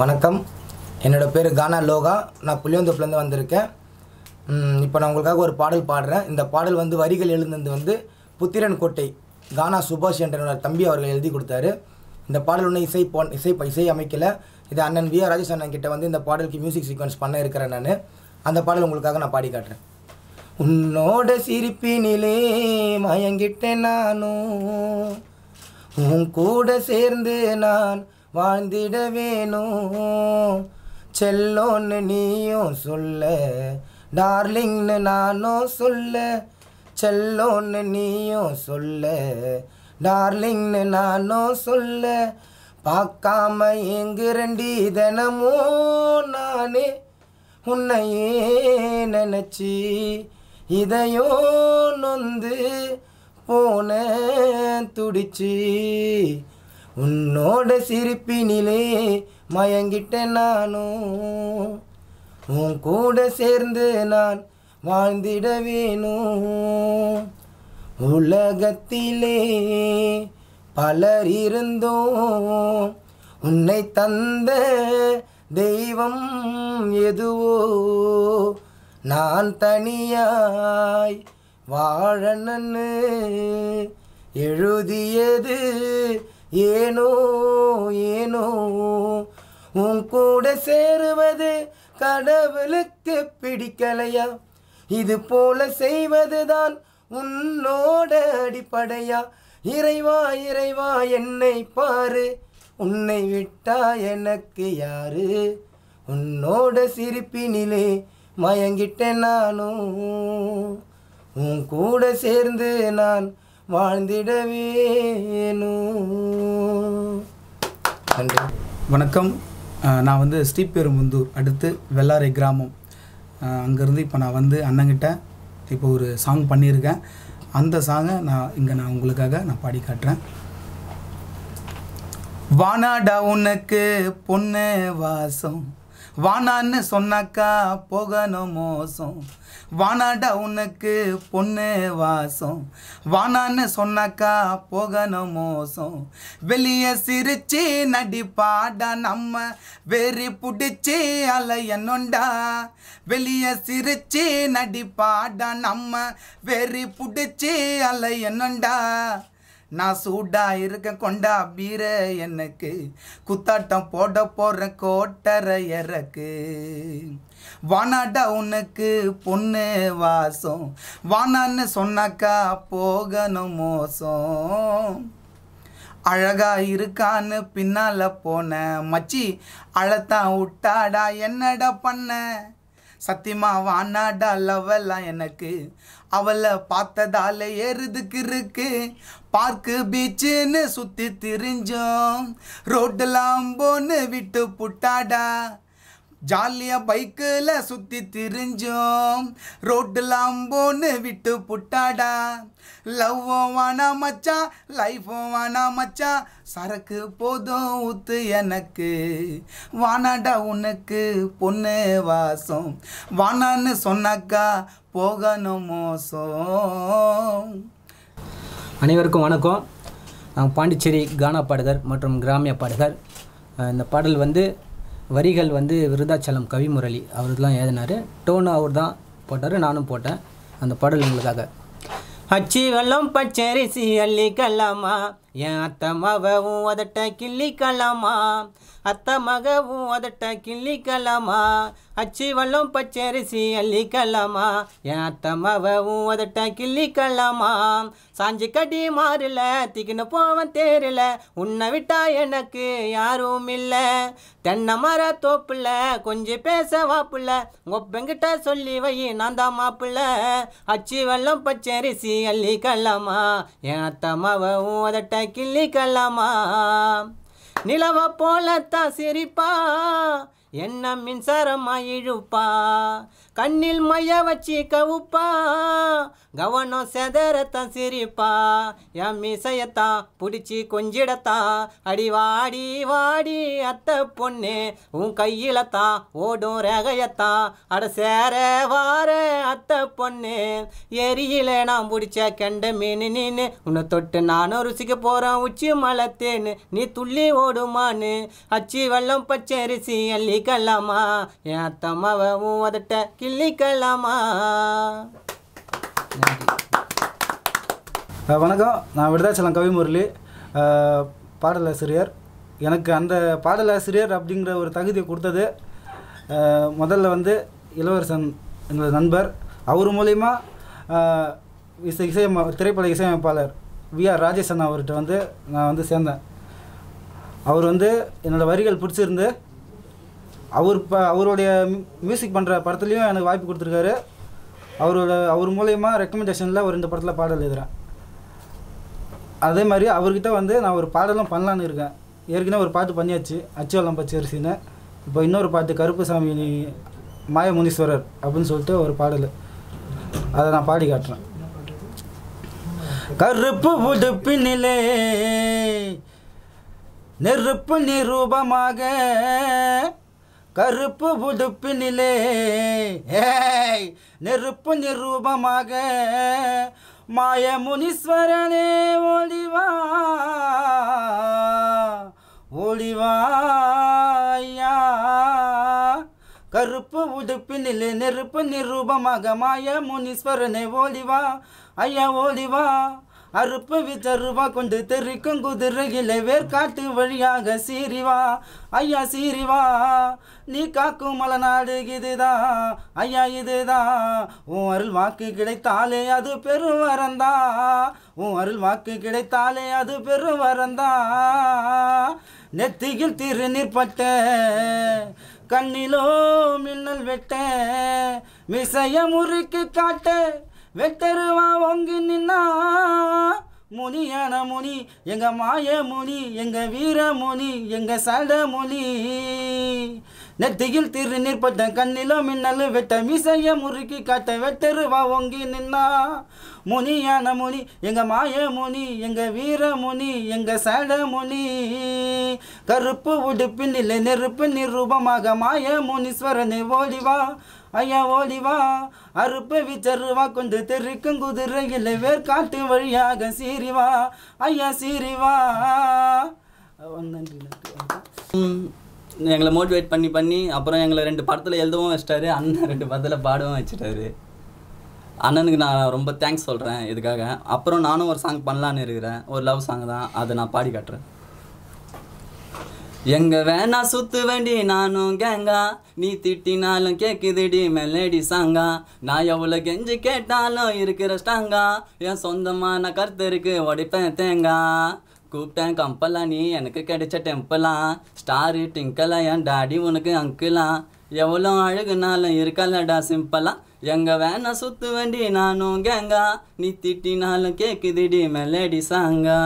வணக்கம். என்னோட பேர் கானா லோகா. நான் புளியந்தோப்புலேருந்து வந்திருக்கேன். இப்போ நான் உங்களுக்காக ஒரு பாடல் பாடுறேன். இந்த பாடல் வந்து வரிகள் எழுந்தது வந்து புத்திரன் கோட்டை கானா சுபாஷ் என்ற என்னோட தம்பி அவர்கள் எழுதி கொடுத்தாரு. இந்த பாடல் ஒன்று இசை போ இசை இசை அமைக்கலை. இது அண்ணன் வி ஆர் ராஜேஷ் அண்ணன் கிட்ட வந்து இந்த பாடலுக்கு மியூசிக் சீக்வன்ஸ் பண்ண இருக்கிறேன் நான். அந்த பாடல் உங்களுக்காக நான் பாடி காட்டுறேன். உன்னோட சிரிப்பினிலே மயங்கிட்டேன் நானும் உன் கூட சேர்ந்து நான் வாழ்ந்திட வேணும் செல்லோன்னு நீயும் சொல்ல டார்லிங்னு நானும் சொல்ல செல்லோன்னு நீயும் சொல்ல டார்லிங்னு நானும் சொல்ல பார்க்காம எங்குரண்டி தினமும் நானே உன்னையே நினச்சி இதையோ நொந்து போன துடிச்சு உன்னோட சிரிப்பினிலே மயங்கிட்டேன் நானும் உன் கூட சேர்ந்து நான் வாழ்ந்திட வேணும் உலகத்திலே பலர் இருந்தோம் உன்னை தந்த தெய்வம் எதுவோ? நான் தனியாய் வாழனன்னு எழுதியது ஏனோ ஏனோ உன் கூட சேருவது கடவுளுக்கு பிடிக்கலையா? இது போல செய்வதுதான் உன்னோட அடிப்படையா? இறைவா இறைவா என்னை பாரு. உன்னை விட்டா எனக்கு யாரு? உன்னோட சிரிப்பினிலே மயங்கிட்டேன் நானும் உன் கூட சேர்ந்து நான் வாழ்ந்திடவேனும் நன்றி. வணக்கம். நான் வந்து ஸ்ரீபெரும்புந்தூர் அடுத்து வெள்ளாரை கிராமம். அங்கேருந்து இப்போ நான் வந்து அண்ணங்கிட்ட இப்போ ஒரு சாங் பண்ணியிருக்கேன். அந்த சாங்கை நான் இங்கே நான் உங்களுக்காக நான் பாடி காட்டுறேன். வானாடா உனக்கு பொண்ணு வாசம். வானான்னு சொன்னாக்கா போகணும் மோசம். வானாடா உனக்கு பொண்ணு வாசம். வானான்னு சொன்னாக்கா போகணும் மோசம். வெளியே சிரிச்சு நடிப்பாடா நம்ம. வெறி பிடிச்சி அலையணுண்டா வெளியே சிரிச்சு நடிப்பாடா நம்ம. வெறி பிடிச்சி அலையணுண்டா நான் சூடா இருக்க கொண்டா பீர எனக்கு. குத்தாட்டம் போட போற கோட்டரை இறக்கு. வானாடா உனக்கு பொண்ணு வாசம். வானான்னு சொன்னாக்கா போகணும் மோசம். அழகா இருக்கான்னு பின்னால போன. மச்சி அழத்தான் விட்டாடா என்னடா பண்ண? சத்தியமா வானாடா லவெல்லாம் எனக்கு. அவளை பார்த்ததால ஏறுதுக்கு இருக்கு. பார்க்கு பீச்சுன்னு சுத்தி திரிஞ்சோம். ரோட்டெல்லாம் போன்னு விட்டு புட்டாடா. ஜாலியா பைக்கில் சுத்தி திரிஞ்சோம். ரோட்டெல்லாம் போன்னு விட்டு புட்டாடா. லவ்வும் வானா மச்சா லைஃபும் வானா மச்சா. சரக்கு போதும் ஊத்து எனக்கு. வானாடா உனக்கு பொண்ணு வாசம். வானான்னு சொன்னாக்கா போகணும் மோசம். அனைவருக்கும் வணக்கம். நான் பாண்டிச்சேரி கானா பாடகர் மற்றும் கிராமிய பாடகர். இந்த பாடல் வந்து வரிகள் வந்து விருதாச்சலம் கவிமுரளி அவர் தான் எழுதினார். டோனு அவர் தான் போட்டார் நானும் போட்டேன் அந்த பாடல் உங்களுக்காக. அச்சி வெள்ளம் பச்சரிசி அள்ளி கல்லாமா என் அத்த மகவும் அதட்ட கிள்ளிக்கலாமா அத்த அத்தை மகவும் அதட்ட கிள்ளிக்கலாமா அச்சி வல்லம் பச்சரிசி அள்ளிக்கலாமா என் அத்த மகவும் அதட்ட கிள்ளிக்கலாமா சாஞ்சி கடி மாறல திக்கின்னு போவன் தேரில உன்னை விட்டா எனக்கு யாரும் இல்லை. தென்னை மர தோப்புல கொஞ்சம் பேச வாப்புல ஒப்பங்கிட்ட சொல்லி வை நான் தான் மாப்பிள்ள. அச்சி வல்லம் பச்சரிசி அள்ளிக்கலாமா என் அத்த மகவும் அதட்ட கிள்ளி கல்லாமா நிலவ போலத்தான் சிரிப்பா? என்ன மின்சாரமா இழுப்பா. கண்ணில் மைய வச்சு கவுப்பா. கவனம் செதறத்தான் சிரிப்பா. என் மிசையத்தான் பிடிச்சி கொஞ்சிடத்தா. அடி வாடி வாடி அத்தை பொண்ணு. உன் கையில தான் ஓடும் ரகையத்தான் அட சேர வார அத்தை பொண்ணு. எரியில நான் பிடிச்ச கெண்ட மீன் நீனு. உன்னை தொட்டு நானும் ருசிக்க போறேன் உச்சி மலத்தேன்னு நீ துள்ளி ஓடுமான்னு அச்சி வெள்ளம் பச்சரிசி அள்ளிக்கலாமா என் அத்தம்மாவை உன் உதட்ட கிள்ளிக்கலாமா வணக்கம். நான் விருதாச்சலம் கவிமுரளி பாடலாசிரியர். எனக்கு அந்த பாடலாசிரியர் அப்படிங்கிற ஒரு தகுதியை கொடுத்தது முதல்ல வந்து இளவரசன் எங்களோட நண்பர். அவர் மூலிமா இசை இசை திரைப்பட இசையமைப்பாளர் வி ஆர் ராஜேஷன் அவர்கிட்ட வந்து நான் வந்து சேர்ந்தேன். அவர் வந்து என்னோடய வரிகள் பிடிச்சிருந்து அவர் இப்போ அவருடைய மியூசிக் பண்ணுற படத்துலையும் எனக்கு வாய்ப்பு கொடுத்துருக்காரு. அவரோட அவர் மூலயமா ரெக்கமெண்டேஷனில் ஒரு இந்த படத்தில் பாடல் எழுதுகிறேன் அதே மாதிரி அவர்கிட்ட வந்து நான் ஒரு பாடலும் பண்ணலான்னு இருக்கேன். ஏற்கனவே ஒரு பாட்டு பண்ணியாச்சு அச்சுவலம் பச்சரிசின்னு. இப்போ இன்னொரு பாட்டு கருப்புசாமி மாய மாயமுனீஸ்வரர் அப்படின்னு சொல்லிட்டு ஒரு பாடல். அதை நான் பாடி காட்டுறேன். கருப்பு உடுப்பினிலே நெருப்பு நிரூபமாக கருப்பு புதுப்பினிலே நெருப்பு நிரூபமாக. மாய முனீஸ்வரனே ஒளிவா ஒளிவாயா கருப்பு உடுப்பினிலே நெருப்பு நிரூபமாக. மாய முனீஸ்வரனே ஓடிவா ஐயா ஓடிவா அறுப்பு வித்தருவா கொண்டு தெரிக்கும் குதிரையிலே வேர்க்காட்டு வழியாக சீரிவா ஐயா சீரிவா நீ காக்கும் மலநாடு இதுதான் ஐயா இதுதான் உன் அருள் வாக்கு கிடைத்தாலே அது பெரும் வரந்தா. உன் அருள் வாக்கு கிடைத்தாலே அது பெரும் வரந்தா. நெத்தியில் திருநீர் பட்ட கண்ணிலோ மின்னல் வெட்ட மிசைய முறுக்கு காட்ட வெட்டருவா ஒங்கி நின்னா. முனியான முனி எங்க மாய முனி எங்க வீர முனி எங்க சட முனி நெத்தியில் திரு நிற்பட்ட கண்ணிலோ மின்னல் வெட்ட மிசைய முறுக்கி காட்ட வெட்டருவா ஒங்கி நின்னா. முனியான முனி எங்க மாய முனி எங்க வீர முனி எங்க சட முனி கருப்பு உடுப்பின் நிலை நெருப்பு நிரூபமாக மாய முனீஸ்வரனை ஓடிவா. ஐயா ஓடிவா அறுப்பு விச்சருவா கொண்டு தெருக்கும் குதிரையில் வேர்காட்டு வழியாக சீரிவா ஐயா சீரிவா நன்றி ம், எங்களை மோட்டிவேட் பண்ணி பண்ணி அப்புறம் எங்களை ரெண்டு படத்தில் எழுதவும் வச்சிட்டாரு. அண்ணன் ரெண்டு படத்தில் பாடவும் வச்சுட்டாரு. அண்ணனுக்கு நான் ரொம்ப தேங்க்ஸ் சொல்கிறேன் இதுக்காக. அப்புறம் நானும் ஒரு சாங் பண்ணலான்னு இருக்கிறேன். ஒரு லவ் சாங் தான். அதை நான் பாடி காட்டுறேன். எங்க வேணா சுத்து வேண்டி நானும் கேங்கா. நீ திட்டினாலும் கேக்குதுடி மெலடி சாங்கா. நான் எவ்வளோ கெஞ்சி கேட்டாலும் இருக்கிற ஸ்டாங்கா என் சொந்தமான கருத்தருக்கு உடைப்பேன் தேங்கா. கூப்பிட்டேன் கம்பலா நீ எனக்கு கிடைச்ச டெம்பிளாம் ஸ்டாரு டிங்கலா என் டாடி உனக்கு அங்கிளா எவ்வளோ அழகுனாலும் இருக்கலடா சிம்பிளா எங்க வேணா சுத்து வேண்டி நானும் கேங்கா. நீ திட்டினாலும் கேக்குதுடி மெலடி சாங்கா.